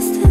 lost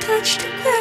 touch the ground.